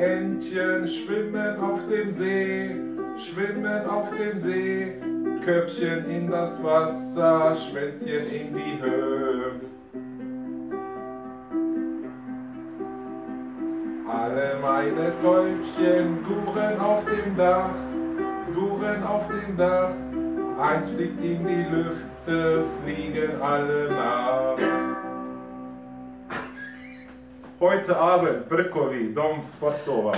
Entchen schwimmen auf dem See, schwimmen auf dem See, Köpfchen in das Wasser, Schwänzchen in die Höhe. Alle meine Täubchen guren auf dem Dach, guren auf dem Dach, eins fliegt in die Lüfte, fliegen alle nach. Heute Abend, Brkovi, Dom Sportova.